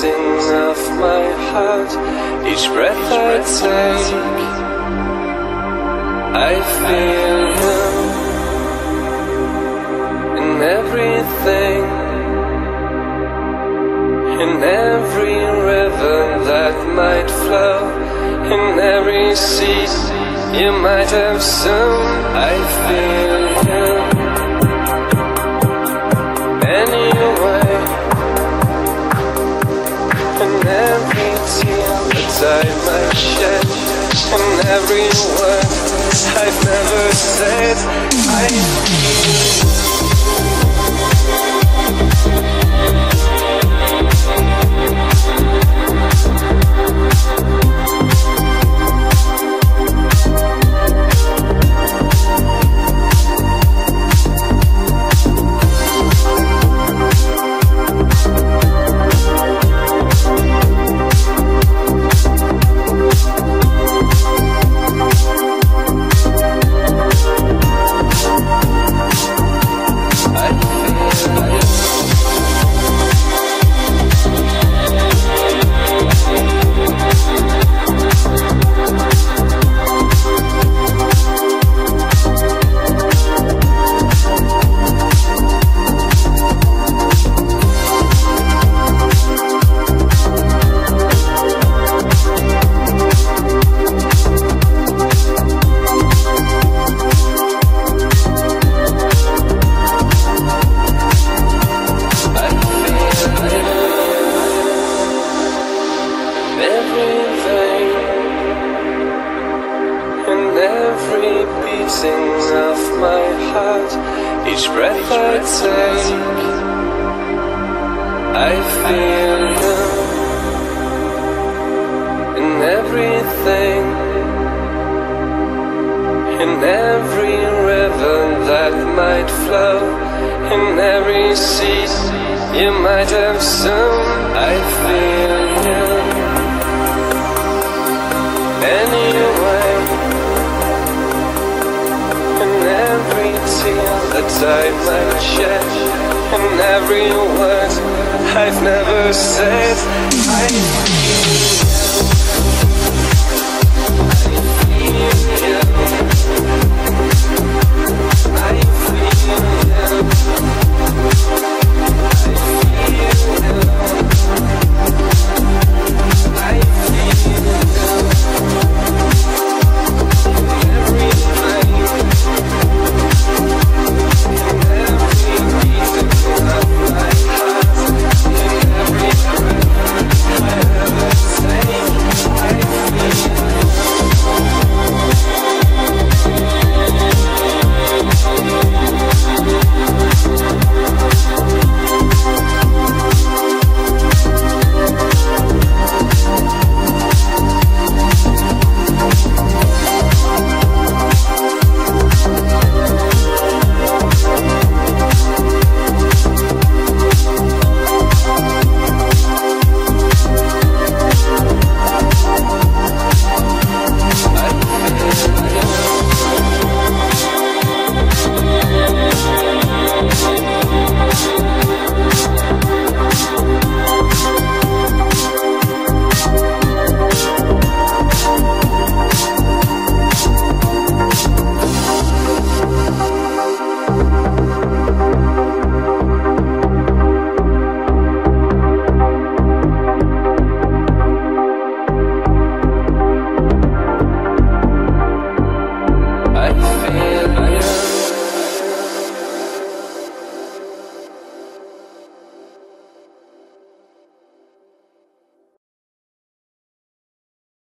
beating of my heart, each breath I take, I feel you in everything, in every river that might flow, in every sea you might have sown. I feel never said I every beating of my heart, each breath I take, I feel you in everything, in every river that might flow, in every sea you might have sown. I tear that I might shed, in every word I've never said. I feel you. I feel you.